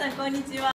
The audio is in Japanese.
さんこんにちは。